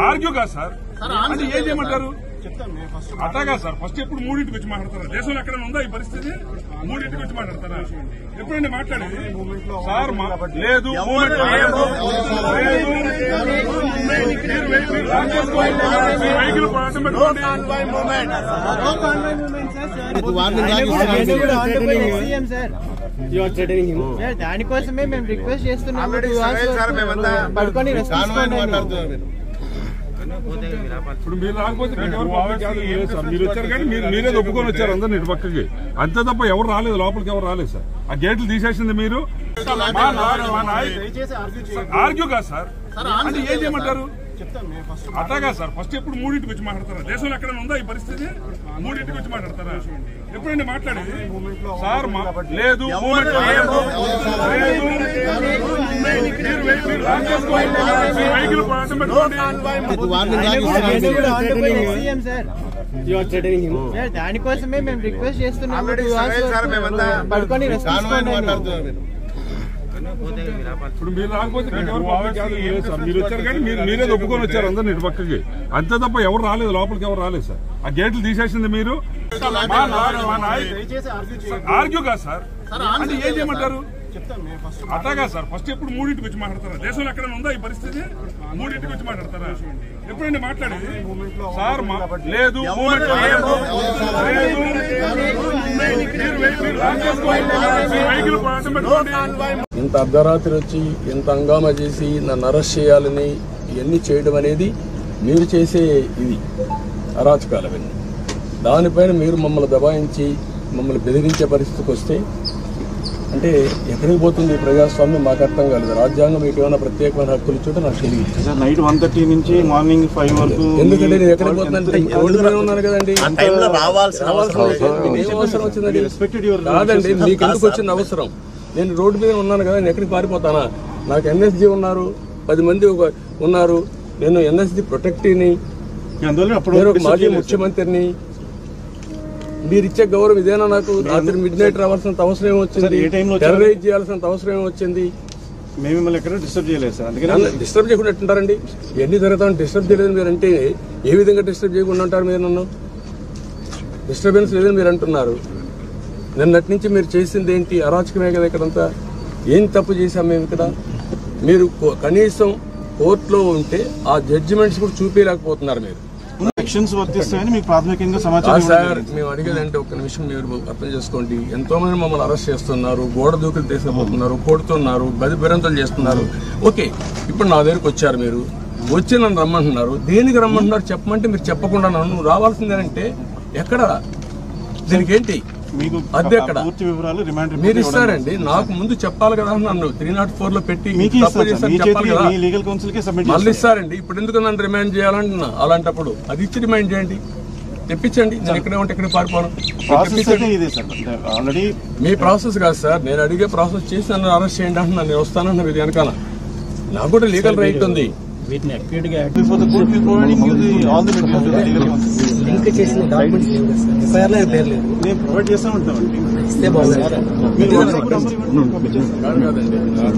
Argue కాదు sir? అది ఏం చేయమంటారు? చెప్తాను నేను ఫస్ట్ అట్లాగా సార్. ఫస్ట్ ఎప్పుడు మూడింటికి వచ్చి మాట్లాడతారా? దేశంలో ఎక్కడ ఉందా ఈ పరిస్థితి? మూడింటికి వచ్చి మాట్లాడతారా? ఎప్పుడండి మాట్లాడేది? సార్ మా- లేదు మూమెంట్ లేదు. లేదు. పెట్టుకోండి. దానికోసమే మేము రిక్వెస్ట్ చేస్తున్నాం. పడుకొని. ఇప్పుడు మీరు రాకపోతే మీరు వచ్చారు కానీ మీరు మీరే ఒప్పుకొని వచ్చారు అందరు ఇటు పక్కకి. అంతే తప్ప ఎవరు రాలేదు లోపలికి ఎవరు రాలేదు సార్. ఆ గేట్లు తీసేసింది మీరు. ఆర్గ్యూ కాదు సార్. ఏం చేయమంటారు? అట్లాగా సార్ ఫస్ట్ ఎప్పుడు మూడింటికి వచ్చి మాట్లాడతారా? దేశంలో ఎక్కడ ఉందా ఈ పరిస్థితి? మూడింటికి వచ్చి మాట్లాడతారా? ఎప్పుడండి మాట్లాడేది సార్ మా- లేదు దానికోసమే మేము రిక్వెస్ట్ చేస్తున్నాం. పడుకొని. ఇప్పుడు మీరు రాకపోతే మీరు వచ్చారు కానీ మీరు మీరే ఒప్పుకొని వచ్చారు అందరు ఇటు పక్కకి అంతే తప్ప ఎవరు రాలేదు లోపలికి ఎవరు రాలేదు సార్. ఆ గేట్లు తీసేసింది మీరు? ఆర్గ్యూ కాదు సార్. అది ఏం చేయమంటారు? అట్లాగా సార్. ఫస్ట్ ఎప్పుడు మూడింటికి వచ్చి మాట్లాడతారా? దేశంలో ఎక్కడ ఉందా ఈ పరిస్థితి? మూడింటికి వచ్చి మాట్లాడతారా? ఎప్పుడండి మాట్లాడేది? సార్ లేదు వెహికల్ పెట్టుకోండి. ఇంత అర్ధరాత్రి వచ్చి ఇంత హంగామా చేసి నన్ను అరెస్ట్ చేయాలని ఇవన్నీ చేయడం అనేది మీరు చేసే ఇది అరాచకాలు అవన్నీ దానిపైన మీరు మమ్మల్ని దబాయించి మమ్మల్ని బెదిరించే పరిస్థితికి వస్తే అంటే ఎక్కడికి పోతుంది ఈ ప్రజాస్వామ్యం? మాకు అర్థం కాలేదు. రాజ్యాంగం మీకు ఏమైనా ప్రత్యేకమైన హక్కులు ఇచ్చుంటే నాకు తెలియదు. సార్ నైట్ వన్ థర్టీ నుంచి మార్నింగ్ ఫైవ్ వరకు ఎందుకంటే నేను ఎక్కడికి ఉన్నాను కదండి. ఆ టైంలో రావాల్సిన అవసరం వచ్చిందండి? రెస్పెక్టెడ్ యువర్ కాదండి మీకు ఎందుకు వచ్చింది అవసరం? నేను రోడ్డు మీద ఉన్నాను కదా నేను ఎక్కడికి పారిపోతానా? నాకు ఎన్ఎస్జీ ఉన్నారు పది మంది ఒక ఉన్నారు. నేను ఎన్ఎస్జీ ప్రొటెక్టివ్ని అప్పుడు నేను మాజీ. ముఖ్యమంత్రిని. మీరు ఇచ్చే గౌరవం ఇదేనా నాకు? రాత్రి మిడ్ నైట్ రావాల్సినంత అవసరం సార్, ఏమొచ్చింది? టెర్రరైజ్ చేయాల్సినంత అవసరం ఏమొచ్చింది మేము మిమ్మల్ని ఎక్కడ డిస్టర్బ్ చేయలేదు సార్. అందుకని డిస్టర్బ్ చేయకుండా ఎట్టుంటారండి? ఎన్ని జరుగుతామని డిస్టర్బ్ చేయలేదు మీరు అంటే ఏ విధంగా డిస్టర్బ్ చేయకుండా ఉంటారు మీరు నన్ను? డిస్టర్బెన్స్ లేదని మీరు అంటున్నారు. నిన్నటి నుంచి మీరు చేసింది ఏంటి? అరాచకమే కదా ఇక్కడంతా. ఏం తప్పు చేశాం మేము ఇక్కడ? మీరు కనీసం కోర్టులో ఉంటే ఆ జడ్జిమెంట్స్ కూడా చూపించలేకపోతున్నారు మీరు. సార్. మేము అడిగేది అంటే ఒక నిమిషం మీరు అర్థం చేసుకోండి. ఎంతో మంది మమ్మల్ని అరెస్ట్ చేస్తున్నారు గోడ దూకులు తీసుకుపోతున్నారు కొడుతున్నారు బది బెరంతలు చేస్తున్నారు. ఓకే ఇప్పుడు నా దగ్గరికి వచ్చారు మీరు. వచ్చి నన్ను రమ్మంటున్నారు. దేనికి రమ్మంటున్నారు చెప్పమంటే మీరు చెప్పకుండా నన్ను రావాల్సిందేనంటే ఎక్కడ? దీనికి ఏంటి? మీకు అద్దె ఎక్కడ? పూర్తి వివరాలు రిమాండ్ రిపోర్ట్ మీరు ఇస్తారండి. నాకు ముందు చెప్పాలి కదా నన్ను త్రీ నాట్ ఫోర్లో పెట్టి లీగల్ కౌన్సిల్ మళ్ళీ ఇస్తారండి. ఇప్పుడు ఎందుకు నన్ను రిమైండ్ చేయాలంటున్నా? అలాంటప్పుడు అది ఇచ్చి రిమైండ్ చేయండి. తెప్పించండి. నేను ఇక్కడే ఉంటే ఇక్కడ పారిపోను. ఆల్రెడీ మీ ప్రాసెస్ కాదు సార్. నేను అడిగే ప్రాసెస్ చేసి నన్ను అరెస్ట్ చేయండి అంటున్నా. నేను వస్తానన్న ఇది వెనకాల. నాకు కూడా లీగల్ రైట్ ఉంది. వీటిని లింక్ చేసిన డాక్యుమెంట్స్ ఎఫ్ఐఆర్లో పేరు లేదు నేను ప్రొవైడ్ చేస్తా ఉంటామండి ఇస్తే బాగుంది.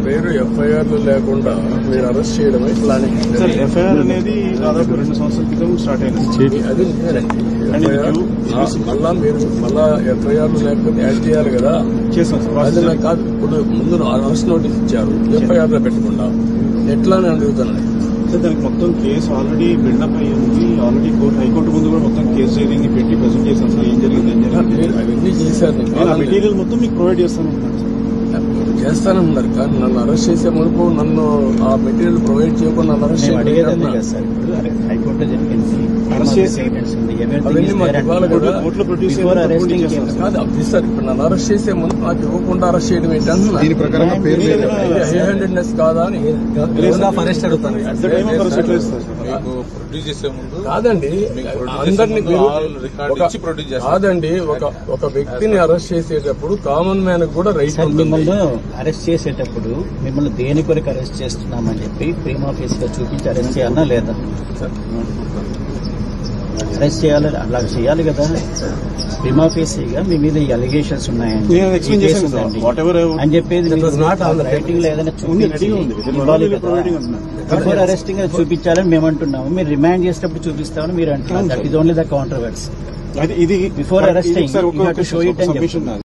పేరు ఎఫ్ఐఆర్ లేకుండా మీరు అరెస్ట్ చేయడమే ప్లానింగ్ సార్ ఎఫ్ఐఆర్ అనేది దాదాపు రెండు సంవత్సరాల క్రితం స్టార్ట్ అయింది. అది మళ్ళా మీరు మళ్ళా ఎఫ్ఐఆర్ లేకపోతే యాడ్ చేయాలి కదా? సార్ నాకు కాదు ఇప్పుడు ముందు అరెస్ట్ నోటీస్ ఇచ్చారు. ఎఫ్ఐఆర్లో పెట్టకుండా. ఎట్లా నేను అడుగుతున్నాను సార్ దానికి మొత్తం కేసు ఆల్రెడీ బిల్డప్ అయ్యి ఉంది. ఆల్రెడీ కోర్టు హైకోర్టు ముందు కూడా మొత్తం కేసు డైరీని పెట్టి ప్రజెంట్ చేశాను సార్ ఏం జరిగింది ఏం జరిగింది మీరు అవన్నీ చేశారు నేను నేను ఆ కాదనలేదు. మెటీరియల్ మొత్తం మీకు ప్రొవైడ్ చేస్తాను చేస్తానన్నారు కానీ నన్ను అరెస్ట్ చేసే మునుపు నన్ను ఆ మెటీరియల్ ప్రొవైడ్ చేయకుండా నన్ను అరెస్ట్ సార్. ఇప్పుడు హైకోర్టు జరిగింది కదా. ఇప్పుడు నన్ను అరెస్ట్ చేసే ముందు నాకు ఇవ్వకుండా అరెస్ట్ చేయడం ఏంటంటున్నా దీని ప్రకారంగా పేరు మీద హై హ్యాండెడ్నెస్ కాదా అని అరెస్ట్ అడుగుతాను. At the time of arrest ఎట్లా ఇస్తారు సార్ మీకు ప్రొడ్యూస్ చేసే ముందు కాదండి అందరినీ ఒక-. కాదండి ఒక ఒక వ్యక్తిని అరెస్ట్ చేసేటప్పుడు కామన్ మ్యాన్ కూడా రైట్ మిమ్మల్ని అరెస్ట్ చేసేటప్పుడు మిమ్మల్ని దేని కొరకు అరెస్ట్ చేస్తున్నామని చెప్పి ప్రీమా గా చూపించి అరెస్ట్ చేయాలన్నా లేదా? అరెస్ట్ చేయాలి అలా చేయాలి కదా ప్రిమా ఫేసీగా మీ మీద ఈ అలిగేషన్స్ ఉన్నాయండి అని చెప్పేది రైటింగ్లో ఏదైనా చూపించి ఇవ్వాలి. బిఫోర్ అరెస్టింగ్ చూపించాలని మేము అంటున్నాము. మీరు రిమాండ్ చేసేటప్పుడు చూపిస్తామని మీరు అంటున్నారు. That is only the controversy ఇది Before ఇది arresting, సార్ you